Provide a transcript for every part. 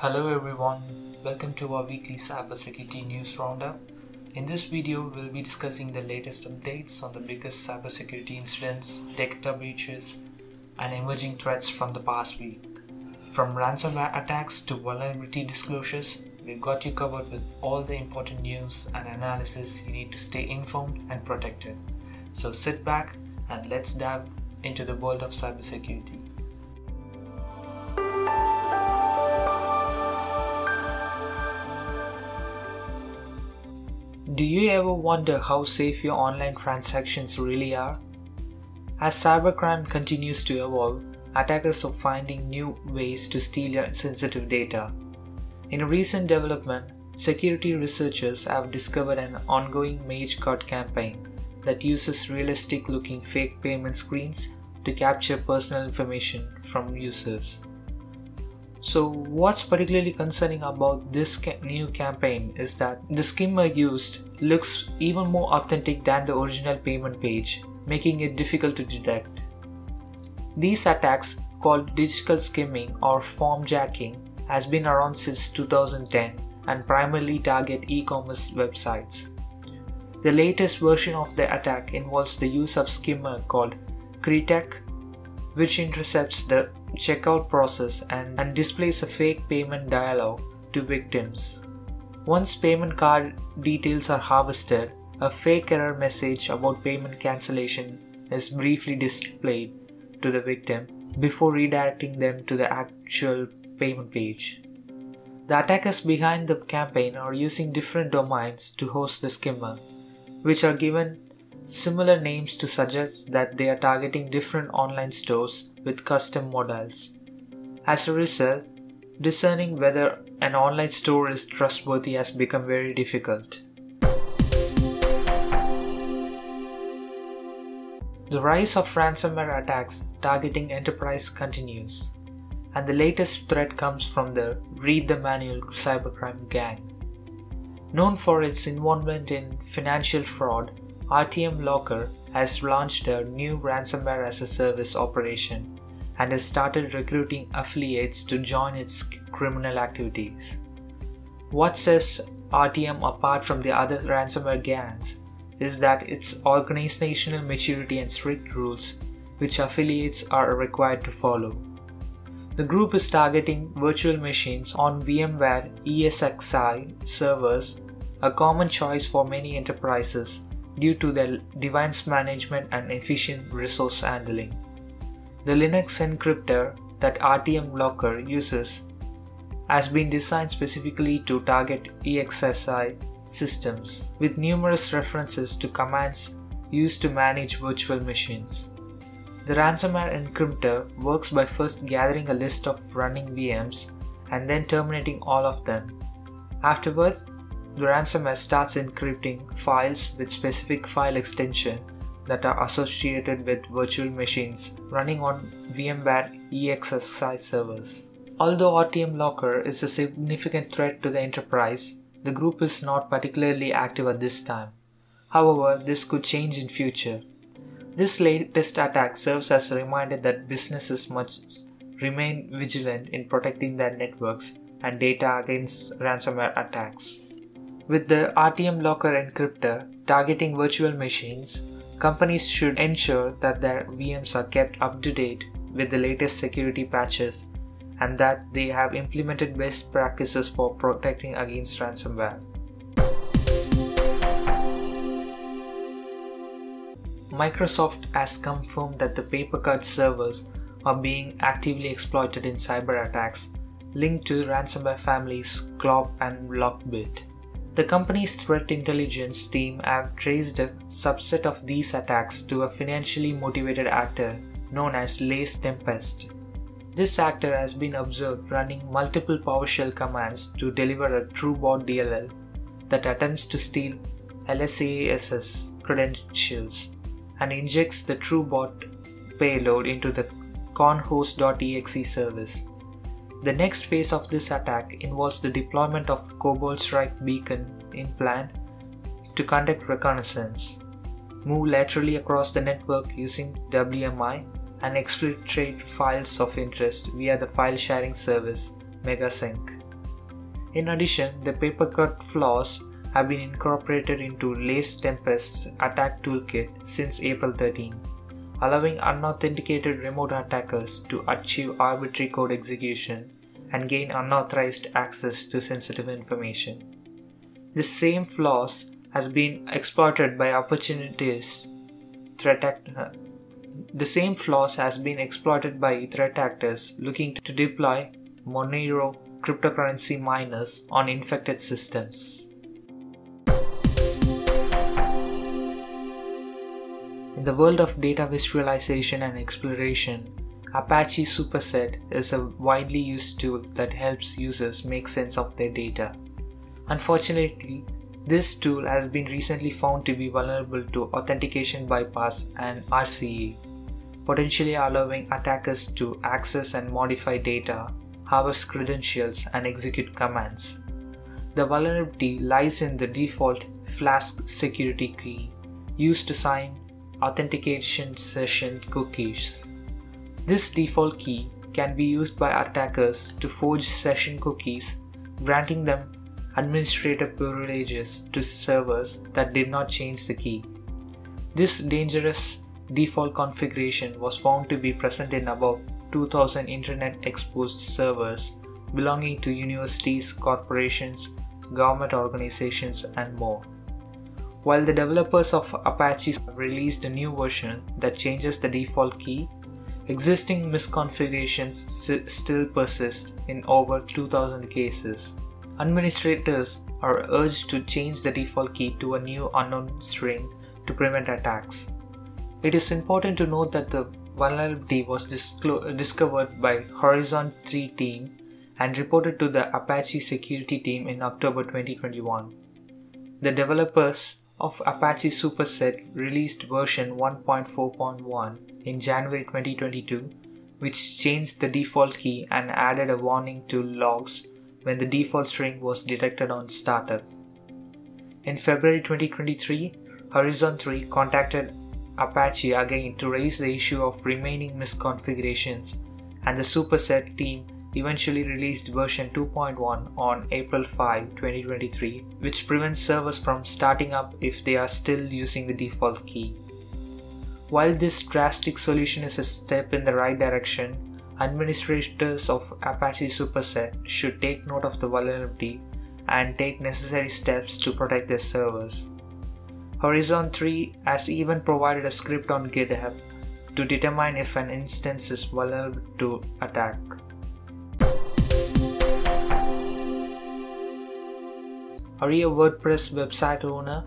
Hello everyone, welcome to our weekly cybersecurity news roundup. In this video, we'll be discussing the latest updates on the biggest cybersecurity incidents, data breaches, and emerging threats from the past week. From ransomware attacks to vulnerability disclosures, we've got you covered with all the important news and analysis you need to stay informed and protected. So sit back and let's dive into the world of cybersecurity. Do you ever wonder how safe your online transactions really are? As cybercrime continues to evolve, attackers are finding new ways to steal your sensitive data. In a recent development, security researchers have discovered an ongoing Magecart campaign that uses realistic looking fake payment screens to capture personal information from users. So, what's particularly concerning about this ca- new campaign is that the skimmer used looks even more authentic than the original payment page, making it difficult to detect. These attacks, called digital skimming or form jacking, has been around since 2010 and primarily target e-commerce websites. The latest version of the attack involves the use of skimmer called Kritec, which intercepts the checkout process and, and displays a fake payment dialog to victims. Once payment card details are harvested, a fake error message about payment cancellation is briefly displayed to the victim before redirecting them to the actual payment page. The attackers behind the campaign are using different domains to host the skimmer, which are given similar names to suggest that they are targeting different online stores with custom models. As a result, discerning whether an online store is trustworthy has become very difficult. The rise of ransomware attacks targeting enterprise continues, and the latest threat comes from the Read the Manual cybercrime gang. Known for its involvement in financial fraud, RTM Locker has launched a new ransomware as a service operation and has started recruiting affiliates to join its criminal activities. What sets RTM apart from the other ransomware gangs is that its organizational maturity and strict rules, which affiliates are required to follow. The group is targeting virtual machines on VMware ESXi servers, a common choice for many enterprises due to their device management and efficient resource handling. The Linux encryptor that RTM Locker uses has been designed specifically to target EXSI systems, with numerous references to commands used to manage virtual machines. The ransomware encryptor works by first gathering a list of running VMs and then terminating all of them. Afterwards, the ransomware starts encrypting files with specific file extension that are associated with virtual machines running on VMware ESXi servers. Although RTM Locker is a significant threat to the enterprise, the group is not particularly active at this time. However, this could change in future. This latest attack serves as a reminder that businesses must remain vigilant in protecting their networks and data against ransomware attacks. With the RTM Locker encryptor targeting virtual machines, companies should ensure that their VMs are kept up to date with the latest security patches and that they have implemented best practices for protecting against ransomware. Microsoft has confirmed that the PaperCut servers are being actively exploited in cyber attacks linked to ransomware families Clop and Lockbit. The company's threat intelligence team have traced a subset of these attacks to a financially motivated actor known as Lace Tempest. This actor has been observed running multiple PowerShell commands to deliver a TrueBot DLL that attempts to steal LSASS credentials and injects the TrueBot payload into the conhost.exe service. The next phase of this attack involves the deployment of Cobalt Strike beacon in plan to conduct reconnaissance, move laterally across the network using WMI, and exfiltrate files of interest via the file sharing service Megasync. In addition, the papercut flaws have been incorporated into Lace Tempest's attack toolkit since April 13, allowing unauthenticated remote attackers to achieve arbitrary code execution and gain unauthorized access to sensitive information. This same flaws has been exploited by opportunities threat act- uh, the same flaws has been exploited by threat actors looking to deploy Monero cryptocurrency miners on infected systems. In the world of data visualization and exploration, Apache Superset is a widely used tool that helps users make sense of their data. Unfortunately, this tool has been recently found to be vulnerable to authentication bypass and RCE, potentially allowing attackers to access and modify data, harvest credentials, and execute commands. The vulnerability lies in the default Flask security key used to sign authentication session cookies. This default key can be used by attackers to forge session cookies, granting them administrative privileges to servers that did not change the key. This dangerous default configuration was found to be present in about 2000 internet exposed servers belonging to universities, corporations, government organizations, and more. While the developers of Apache have released a new version that changes the default key, Existing misconfigurations still persist in over 2000 cases. Administrators are urged to change the default key to a new unknown string to prevent attacks. It is important to note that the vulnerability was disclo- discovered by Horizon 3 team and reported to the Apache security team in October 2021. The developers of Apache Superset released version 1.4.1 in January 2022, which changed the default key and added a warning to logs when the default string was detected on startup. In February 2023, Horizon 3 contacted Apache again to raise the issue of remaining misconfigurations, and the Superset team eventually released version 2.1 on April 5, 2023, which prevents servers from starting up if they are still using the default key. While this drastic solution is a step in the right direction, administrators of Apache Superset should take note of the vulnerability and take necessary steps to protect their servers. Horizon 3 has even provided a script on GitHub to determine if an instance is vulnerable to attack. Are you a WordPress website owner?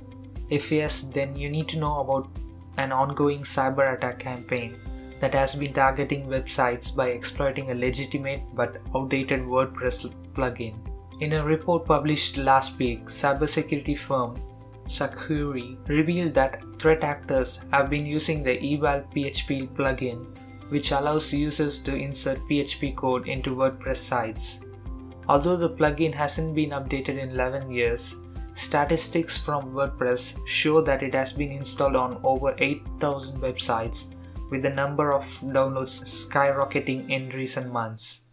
If yes, then you need to know about an ongoing cyber attack campaign that has been targeting websites by exploiting a legitimate but outdated WordPress plugin. In a report published last week, cybersecurity firm Sucuri revealed that threat actors have been using the eval PHP plugin, which allows users to insert PHP code into WordPress sites. Although the plugin hasn't been updated in 11 years, Statistics from WordPress show that it has been installed on over 8,000 websites, with the number of downloads skyrocketing in recent months.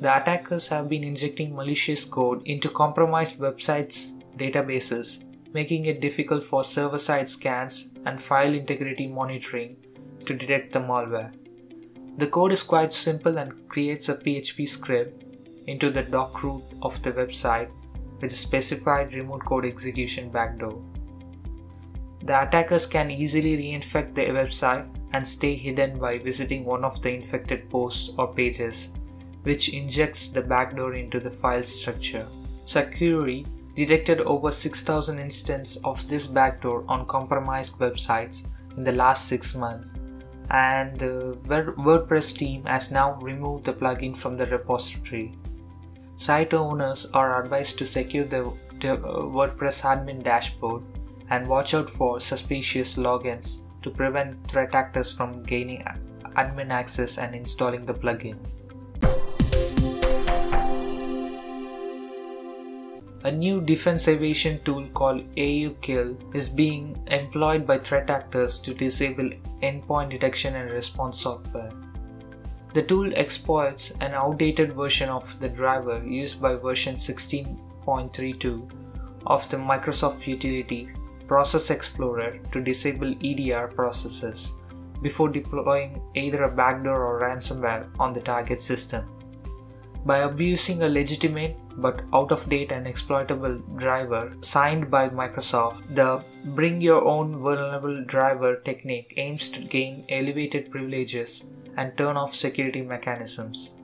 The attackers have been injecting malicious code into compromised websites' databases, making it difficult for server side scans and file integrity monitoring to detect the malware. The code is quite simple and creates a PHP script into the doc root of the website with a specified remote code execution backdoor. The attackers can easily reinfect the website and stay hidden by visiting one of the infected posts or pages, which injects the backdoor into the file structure. Sucuri detected over 6000 instances of this backdoor on compromised websites in the last 6 months, and the WordPress team has now removed the plugin from the repository. Site owners are advised to secure the, WordPress admin dashboard and watch out for suspicious logins to prevent threat actors from gaining admin access and installing the plugin. A new defense evasion tool called AUKill is being employed by threat actors to disable endpoint detection and response software. The tool exploits an outdated version of the driver used by version 16.32 of the Microsoft utility Process Explorer to disable EDR processes before deploying either a backdoor or ransomware on the target system. By abusing a legitimate but out of date and exploitable driver signed by Microsoft, the bring your own vulnerable driver technique aims to gain elevated privileges and turn off security mechanisms.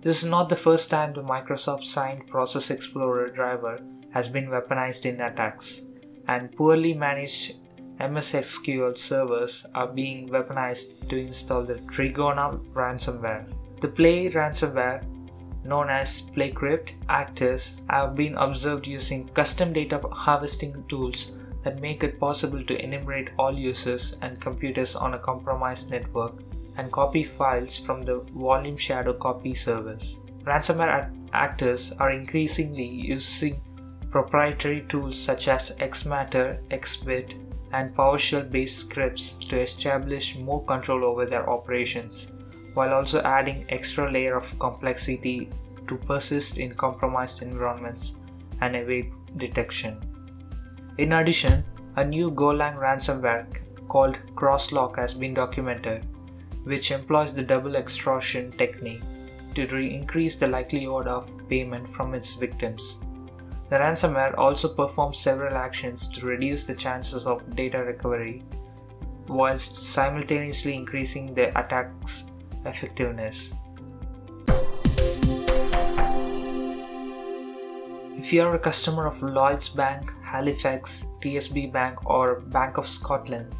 This is not the first time the Microsoft signed Process Explorer driver has been weaponized in attacks, and poorly managed MS SQL servers are being weaponized to install the Trigona ransomware. The Play ransomware, known as PlayCrypt, actors have been observed using custom data harvesting tools that make it possible to enumerate all users and computers on a compromised network and copy files from the volume shadow copy service. Ransomware actors are increasingly using proprietary tools such as Exmatter, Exbyte, and PowerShell based scripts to establish more control over their operations, while also adding extra layer of complexity to persist in compromised environments and evade detection. In addition, a new Golang ransomware called Crosslock has been documented, which employs the double extortion technique to increase the likelihood of payment from its victims. The ransomware also performs several actions to reduce the chances of data recovery, whilst simultaneously increasing the attack's effectiveness. If you are a customer of Lloyds Bank, Halifax, TSB Bank, or Bank of Scotland,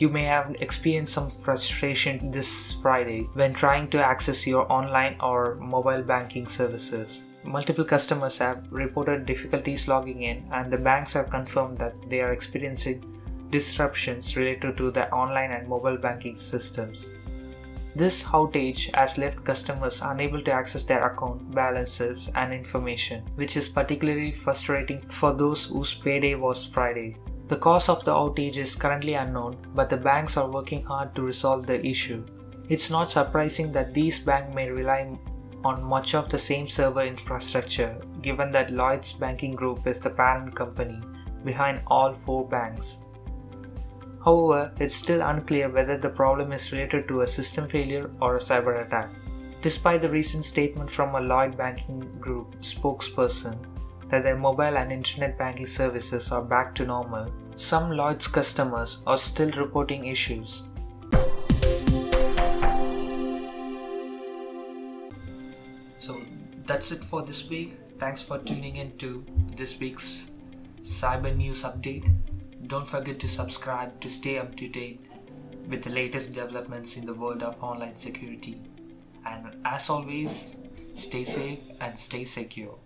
you may have experienced some frustration this Friday when trying to access your online or mobile banking services. Multiple customers have reported difficulties logging in, and the banks have confirmed that they are experiencing disruptions related to the online and mobile banking systems. This outage has left customers unable to access their account balances and information, which is particularly frustrating for those whose payday was Friday. The cause of the outage is currently unknown, but the banks are working hard to resolve the issue. It's not surprising that these banks may rely on much of the same server infrastructure, given that Lloyds Banking Group is the parent company behind all four banks. However, it's still unclear whether the problem is related to a system failure or a cyber attack. Despite the recent statement from a Lloyd Banking Group spokesperson that their mobile and internet banking services are back to normal, some Lloyds customers are still reporting issues So that's it for this week. Thanks for tuning in to this week's cyber news update. Don't forget to subscribe to stay up to date with the latest developments in the world of online security. And as always, stay safe and stay secure.